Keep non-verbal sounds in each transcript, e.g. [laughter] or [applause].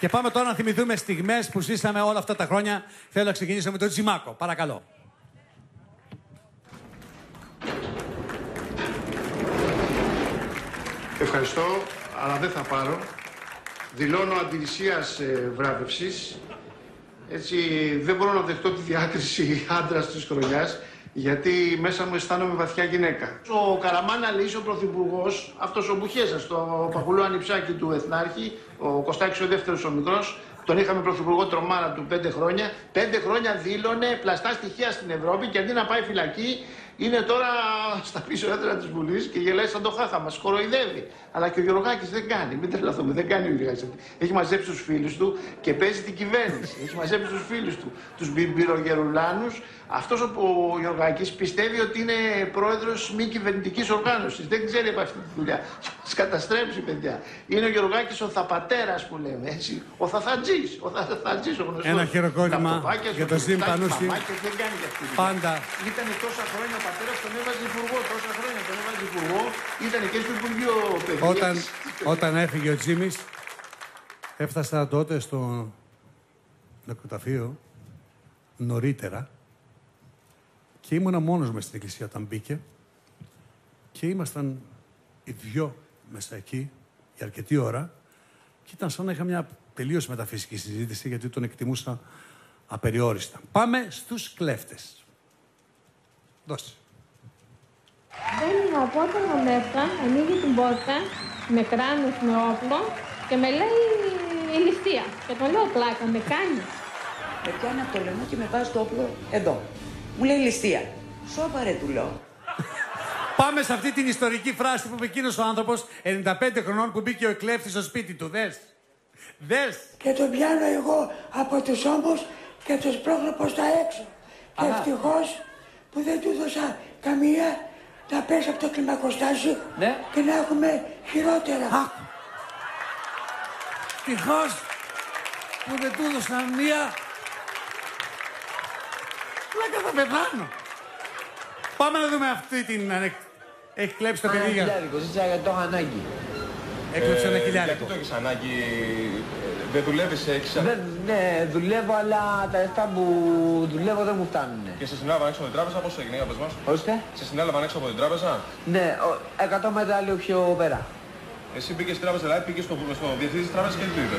Και πάμε τώρα να θυμηθούμε στιγμές που ζήσαμε όλα αυτά τα χρόνια. Θέλω να ξεκινήσω με τον Τζιμάκο. Παρακαλώ. Ευχαριστώ, αλλά δεν θα πάρω. Δηλώνω αντιρρησίας ε, βράβευσης. Έτσι, δεν μπορώ να δεχτώ τη διάκριση άντρας της χρονιάς, γιατί μέσα μου αισθάνομαι βαθιά γυναίκα. Ο Καραμάν Αλής, ο πρωθυπουργός, αυτός ο Μπουχέζας, το παχουλό ανιψάκι του Εθνάρχη, ο Κωστάκης ο δεύτερος ο μικρός, τον είχαμε πρωθυπουργό τρομάρα του πέντε χρόνια. Πέντε χρόνια δήλωνε πλαστά στοιχεία στην Ευρώπη και αντί να πάει φυλακή, είναι τώρα στα πίσω έδρα της Βουλής και γελάει σαν το χάχα μας. Κοροϊδεύει. Αλλά και ο Γιωργάκης δεν κάνει. Μην τρελαθούμε, δεν κάνει ο Γιωργάκης. Έχει μαζέψει τους φίλους του και παίζει την κυβέρνηση. Έχει μαζέψει τους φίλους του, τους μπυμπυρογερουλάνου. Αυτός ο Γιωργάκης πιστεύει ότι είναι πρόεδρος μη κυβερνητικής οργάνωσης. Δεν ξέρει από αυτή τη δουλειά. Σα καταστρέψει, παιδιά. Είναι ο Γιωργάκης ο θαπατέρας που λέμε. Έτσι. Ο θαθατζής. Ο θαθατζής ο γνωστός. Ένα χειροκρότημα για τον Ζήμ Πανούση. Πάντα. Ήταν τόσα χρόνια ο πατέρα τον έβαζε υπουργό. Τόσα χρόνια τον έβαζε υπουργό. Ήταν και στο Υπουργείο Παιδεία. Όταν, όταν έφυγε ο Τζίμι, έφτασα τότε στο νεκροταφείο νωρίτερα και ήμουνα μόνος μες στην εκκλησία όταν μπήκε και ήμασταν οι δυο μέσα εκεί για αρκετή ώρα και ήταν σαν να είχα μια τελείως μεταφυσική συζήτηση γιατί τον εκτιμούσα απεριόριστα. Πάμε στους κλέφτες. Δώσε. Μπαίνει ο απότομο μέσα, ανοίγει την πόρτα με κράνος, με όπλο και με λέει η ληστεία. Και τον λέω πλάκα, με κάνει. Με πιάνει από το λαιμό και με βάζει το όπλο εδώ. Μου λέει ληστεία. Σώπαρε του λέω. Πάμε σε αυτή την ιστορική φράση που είπε εκείνος ο άνθρωπος 95 χρονών που μπήκε ο εκλέφτης στο σπίτι του. Δες. Δες. Και τον πιάνω εγώ από τους ώμους και τους σπρώχνω προ τα έξω. Και ευτυχώς που δεν του έδωσα καμία να πέσει από το κλιμακοστάσιο Ναι. και να έχουμε χειρότερα. Άκου. Ευτυχώς που δεν του έδωσα μία. Πλάκα θα πεθάνω. Πάμε να δούμε αυτή την. ανεκ- Έχει κλέψει το παιδί για. χιλιάρικο, ζήτησα γιατί το έχω ανάγκη. Έκλεψε ένα Ε, Γιατί χιλιάρικο. το έχεις ανάγκη, ε, δεν δουλεύεις, έχεις Δεν, ναι, δουλεύω, αλλά τα λεφτά που δουλεύω δεν μου φτάνουν. Και σε συνέλαβαν έξω από την τράπεζα, πώς έγινε, για πες μας. Ώστε, Σε συνέλαβαν έξω από την τράπεζα. ναι, ο- 100 μέτρα λίγο πιο πέρα. Εσύ πήγε στην τράπεζα, δηλαδή πήγες στο, στο διευθυντή της τράπεζας και τι του είπε.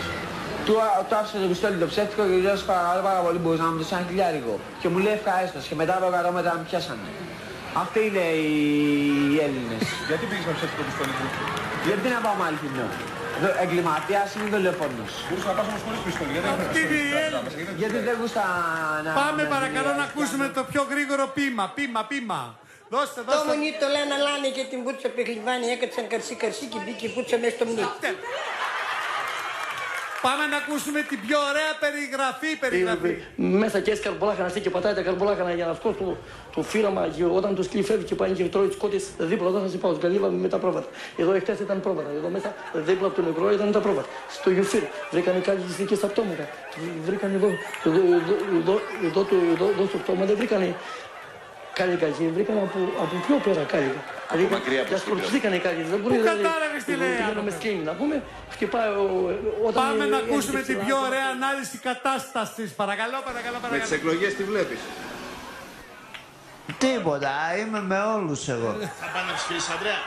Του, του άφησα το πιστόλι το ψεύτικο και του λέω παρακαλώ πάρα πολύ μπορείς να μου δώσεις ένα χιλιάρικο. Και μου λέει ευχαρίστως και μετά από 100 μέτρα με πιάσανε. Αυτοί είναι οι Έλληνες. Γιατί πήγες με ψεύτικο πιστόλι του. Γιατί να πάω με αληθινό. Δο- Εγκληματίας είναι δολοφόνος. Μπορούσε να πα όμω χωρί πιστόλι. Γιατί δεν Αυτή είναι η έπρεπε Έλληνες. να Γιατί δεν γούστα να... Πάμε να- παρακαλώ να ακούσουμε το πιο γρήγορο πείμα. Πείμα, πείμα. Δώστε, Το δώστε. μουνί το λένε λάνε και την πουτσα πεχλιβάνη έκατσαν καρσί καρσί και μπήκε η πουτσα μέσα στο μουνί. Πάμε να ακούσουμε την πιο ωραία περιγραφή. περιγραφή. Μέσα και έτσι καρμπολάχανα και πατάει τα καρμπολάχανα για να αυτό το, το φύραμα και όταν το σκύλι φεύγει και πάει και τρώει τις κότες δίπλα εδώ θα σε πάω, καλύβα με τα πρόβατα. Εδώ εχθές ήταν πρόβατα, εδώ μέσα δίπλα από το νεκρό ήταν τα πρόβατα. Στο Γιουφίρ βρήκανε κάτι τις δικές στα πτώματα. Βρήκανε εδώ, εδώ, εδώ, εδώ, εδώ, το- εδώ, εδώ στο πτώμα δεν βρήκανε κάλικα και βρήκανε από, από πιο πέρα κάλικα. Δηλαδή, μακριά από το διασκορπιστήκανε κάλικα. Δεν μπορεί Πού δηλαδή, κατάλαβες τι λέει, πηγαίνω με άνθρωπε. σκήνη να πούμε, χτυπάει ο, όταν Πάμε να ε, ακούσουμε έρχεται την ψηλά, πιο ωραία ανάλυση κατάστασης. Παρακαλώ, παρακαλώ, Με τις παρακαλώ. εκλογές τι βλέπεις. Τίποτα, είμαι με όλους εγώ. Θα πάω να ψηφίσεις, Αντρέα.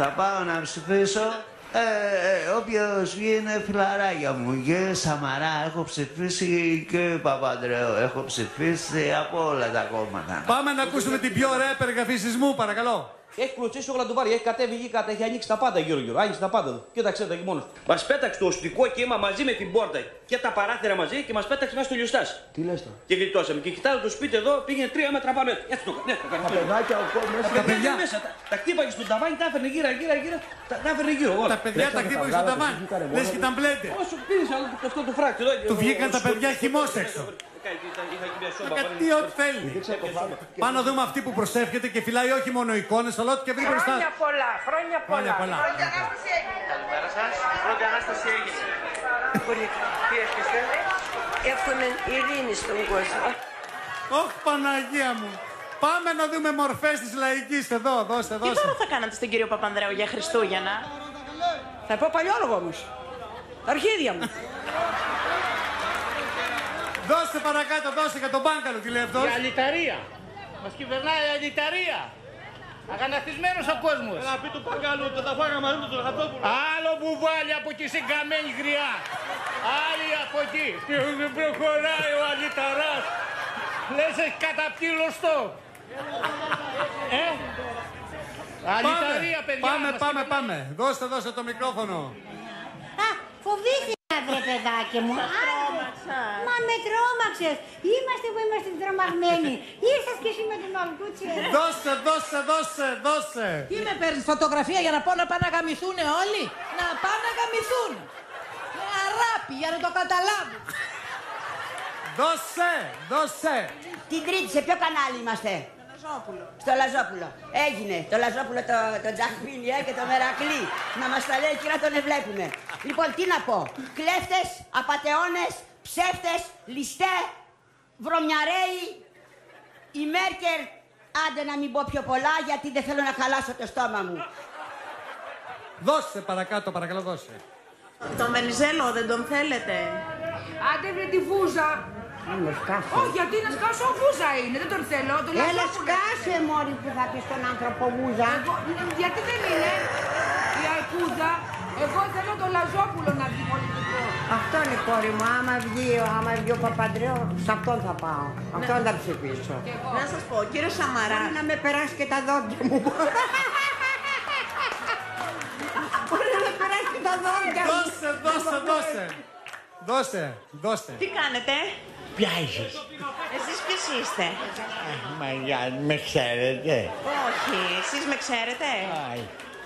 Θα πάω να ψηφίσω. Ε, ε, όποιος βγει είναι φιλαράκια μου. Και Σαμαρά έχω ψηφίσει και Παπαντρέο έχω ψηφίσει από όλα τα κόμματα. Πάμε να ακούσουμε την πιο ωραία περιγραφή σεισμού, παρακαλώ. Έχει κλωτσίσει ο γλαντουβάρι, έχει κατέβει γη κάτω, έχει ανοίξει τα πάντα γύρω-γύρω. Άνοιξε τα πάντα εδώ. Κοίταξε τα εκεί μόνος. Μας πέταξε το οστικό κύμα μαζί με την πόρτα και τα παράθυρα μαζί και μας πέταξε μέσα στο λιωστάς. Τι λες τώρα; Και γλιτώσαμε. Και κοιτάζω το σπίτι εδώ πήγαινε τρία μέτρα πάνω. Έτσι το έκανε. Ναι, Τα παιδάκια ο κόσμος. Τα παιδιά μέσα. Τα, τα χτύπαγες στον ταβάνι, τα έφερνε γύρω, γύρω, γύρω. Τα, τα έφερνε γύρω. Όλα. Τα παιδιά τα χτύπαγες στο ταβάνι. Λες και ήταν μπλέντε. Όσο πήρες άλλο το αυτό το φράκτη εδώ. Του βγήκαν τα παιδιά χυμός έξω. Είχα εκεί μια σόμπα. Τι ό,τι θέλει. Πάμε να δούμε αυτή που προσεύχεται και φυλάει όχι μόνο εικόνες, αλλά ό,τι και βρει μπροστά. Χρόνια πολλά, χρόνια Χρόνια πολλά. πολλά. Καλημέρα σας. Πρώτη Ανάσταση έγινε. Πολύ. Τι εύχεστε. Εύχομαι ειρήνη στον κόσμο. Ωχ, Παναγία μου. Πάμε να δούμε μορφές της λαϊκής εδώ, δώστε, Τι δώστε. δώρο θα κάνατε στον κύριο Παπανδρέου για Χριστούγεννα. Θα πω παλιόλογο όμως. Τα αρχίδια μου. Δώστε παρακάτω, δώστε για τον μπάγκαλο τι λέει αυτός. Η αλυταρία. Μας κυβερνάει η αλυταρία. Αγανακτισμένος ο κόσμος. Ένα πει του Παγκάλου ότι θα φάγαμε μαζί του τον Χατόπουλο. Άλλο μπουβάλι από εκεί στην καμένη γριά. Άλλοι από εκεί. Και δεν προχωράει ο αλυταράς. Λες έχει καταπιεί λωστό. Ε, αλυταρία παιδιά. Πάμε, μας πάμε, κυβερνάει. πάμε. Δώστε, δώστε το μικρόφωνο. Α, φοβήθηκα βρε παιδάκι μου. Μα με τρόμαξες. Είμαστε που είμαστε τρομαγμένοι. [laughs] Ήρθες και εσύ με τον Αλκούτσι. Δώστε, δώστε, δώστε, δώστε. Τι με παίρνεις φωτογραφία για να πω να πάνε να γαμηθούν όλοι; Να πάνε να γαμηθούν. Αράπη για να το καταλάβουν. Δώσε, δώσε. Την Τρίτη, σε ποιο κανάλι είμαστε; Στο Λαζόπουλο. Έγινε. Το Λαζόπουλο, το, το Τζαχπίνι ε, και το Μερακλή. Να μας τα λέει και να τον βλέπουμε. Λοιπόν, τι να πω. Κλέφτες, απατεώνες, ψεύτες, ληστέ, βρωμιαρέοι, η Μέρκερ, άντε να μην πω πιο πολλά γιατί δεν θέλω να χαλάσω το στόμα μου. Δώστε παρακάτω, παρακαλώ, δώσε. Τον Βενιζέλο δεν τον θέλετε; Άντε βρε τη βούζα. Όχι, γιατί να σκάσω βούζα είναι, δεν τον θέλω. Τον Έλα Λαζόπουλο. σκάσε μόρι που θα πεις τον άνθρωπο Βούζα. Εγώ, γιατί δεν είναι η Αρκούδα; Εγώ θέλω τον Λαζόπουλο να βγει πολιτικό. Αυτό είναι η κόρη μου. Άμα βγει, άμα βγει ο Παπαντρέος, σε αυτόν θα πάω. Αυτόν θα ψηφίσω. Να σας πω, κύριος Σαμαρά. Μπορεί να με περάσει και τα δόντια μου. [laughs] Μπορεί να με περάσει και τα δόντια μου. Δώστε, δώστε, δώστε. Δώστε, δώστε. Τι κάνετε, Ποια είσαι. εσείς ποιος είστε; Μα για με ξέρετε. Όχι, εσείς με ξέρετε;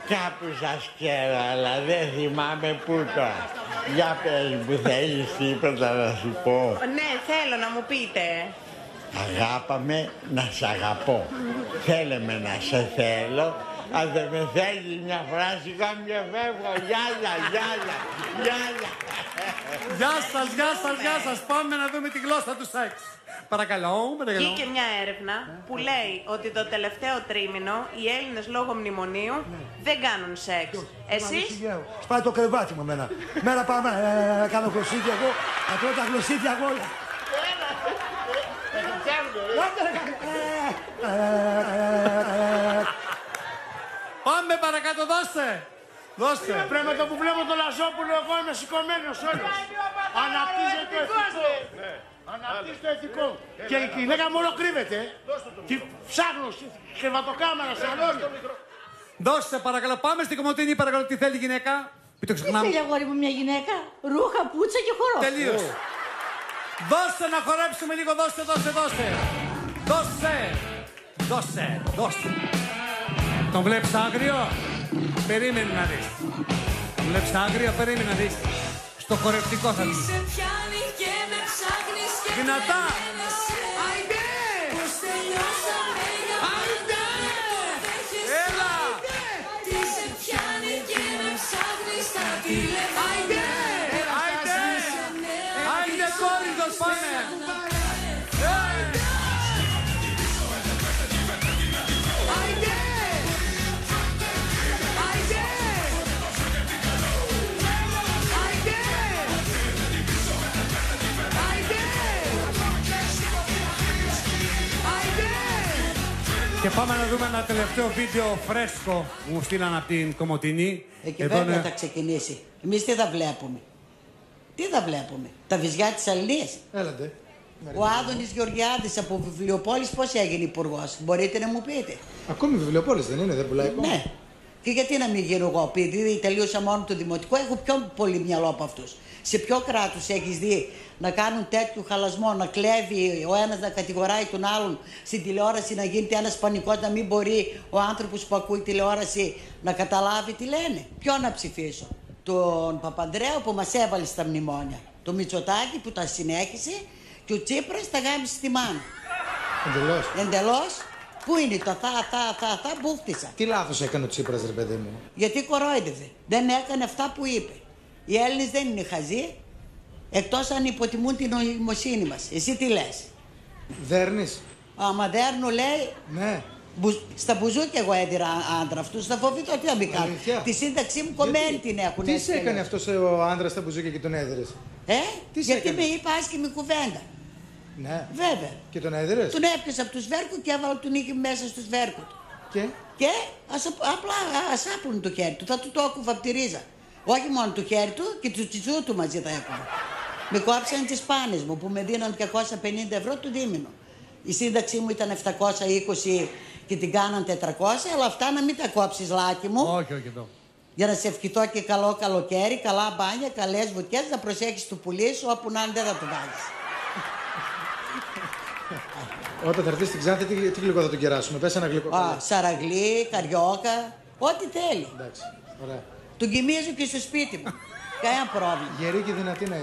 Άι, κάπου σας ξέρω, αλλά δεν θυμάμαι πού τώρα. Για πες μου, θέλεις τίποτα να σου πω; Ναι, θέλω να μου πείτε. Αγάπαμε να σ' αγαπώ. Θέλε με να σε θέλω. Αν δεν με θέλεις μια φράση, κάμια φεύγω. Γεια, γεια, γεια, γεια. Γεια σας, γεια σας, γεια σας. Πάμε να δούμε τη γλώσσα του σεξ. Παρακαλώ, παρακαλώ. Βγήκε μια έρευνα που λέει ότι το τελευταίο τρίμηνο οι Έλληνες λόγω μνημονίου δεν κάνουν σεξ. Εσείς; Σπάει το κρεβάτι μου εμένα. Μέρα πάμε ε, να κάνω γλωσσίδια εγώ. Να τρώω τα γλωσσίδια εγώ. Πάμε παρακάτω, δώστε. Δώστε. Πρέπει με το που βλέπω τον Λαζόπουλο, εγώ είμαι σηκωμένος όλος. Αναπτύσσεται το ηθικό. Αναπτύσσεται το ηθικό. Και η γυναίκα μου όλο κρύβεται. Τι ψάχνω, στη κρεβατοκάμαρα, σαλόνι. Δώστε παρακαλώ. Πάμε στην Κομωτινή, παρακαλώ. Τι θέλει η γυναίκα. Μην το Τι ξεχνάμε. θέλει αγόρι μου μια γυναίκα, ρούχα, πουτσα και χορό. Τελείως. Δώστε να χορέψουμε λίγο, δώστε, δώστε, δώστε. Δώστε. Δώστε, δώστε. Τον βλέπεις άγριο; Περίμενε να δεις. Τον βλέπεις άγριο, περίμενε να δεις. Στο χορευτικό θα δεις. Δυνατά. Και πάμε να δούμε ένα τελευταίο βίντεο φρέσκο που μου στείλαν από την Κομωτινή. Ε, και βέβαια θα ξεκινήσει. Εμείς τι θα βλέπουμε; Τι θα βλέπουμε; Τα βυζιά της Αλληλία. Έλατε. Ο Άδωνης Γεωργιάδης από Βιβλιοπόλης πώς έγινε υπουργός; Μπορείτε να μου πείτε. Ακόμη βιβλιοπόλης δεν είναι, δεν πουλάει ακόμα. Ναι. Και γιατί να μην γίνω εγώ, επειδή τελείωσα μόνο το δημοτικό, έχω πιο πολύ μυαλό από αυτούς. Σε ποιο κράτος έχεις δει να κάνουν τέτοιο χαλασμό, να κλέβει ο ένας να κατηγοράει τον άλλον στην τηλεόραση, να γίνεται ένας πανικός, να μην μπορεί ο άνθρωπος που ακούει τηλεόραση να καταλάβει τι λένε. Ποιο να ψηφίσω. Τον Παπανδρέο που μας έβαλε στα μνημόνια. Το Μητσοτάκη που τα συνέχισε και ο Τσίπρας τα γάμισε στη μάνα. Εντελώς. Εντελώς. Πού είναι το θα, θα, θα, θα, μπούχτισα. Τι λάθος έκανε ο Τσίπρας, ρε παιδί μου; Γιατί κορόιδευε. Δεν έκανε αυτά που είπε. Οι Έλληνες δεν είναι χαζοί, εκτός αν υποτιμούν την νοημοσύνη μας. Εσύ τι λες; Δέρνεις. Άμα δέρνου λέει, Ναι. μπου- στα μπουζούκια εγώ έδιρα άντρα αυτούς, θα φοβηθώ τι να μην κάνω. Αλήθεια. Τη σύνταξή μου κομμένη Γιατί- την έχουν Τι έτσι σε κι έκανε αλλιώς. αυτός ο άντρας στα μπουζούκια και τον έδερες; Ε, Τι σε γιατί έκανε; με είπε άσχημη κουβέντα. Ναι. Βέβαια. Και τον έδερε. Τον έπιασα από τους σβέρκου και έβαλα τον νίκη μέσα στους σβέρκου του. Και; Και ας, απλά ασάπλωνε το χέρι του. Θα του το έκουβα από τη ρίζα. Όχι μόνο το χέρι του και τους τσιτσού του μαζί τα έκουβα. Με κόψαν τις πάνες μου που με δίναν 250 ευρώ το δίμηνο. Η σύνταξή μου ήταν 720 και την κάναν 400, αλλά αυτά να μην τα κόψεις λάκι μου. Όχι, όχι εδώ. Για να σε ευχηθώ και καλό καλοκαίρι, καλά μπάνια, καλές βουτιές, να προσέχεις του πουλί σου όπου να είναι δεν θα του βάλει. Όταν θα έρθεις στην Ξάνθη, τι, τι γλυκό θα τον κεράσουμε; Πες ένα γλυκό. Α, σαραγλί, καριόκα, ό,τι θέλει. Εντάξει. Ωραία. Τον κοιμίζω και στο σπίτι μου. [laughs] Κανένα πρόβλημα. Γερή και δυνατή να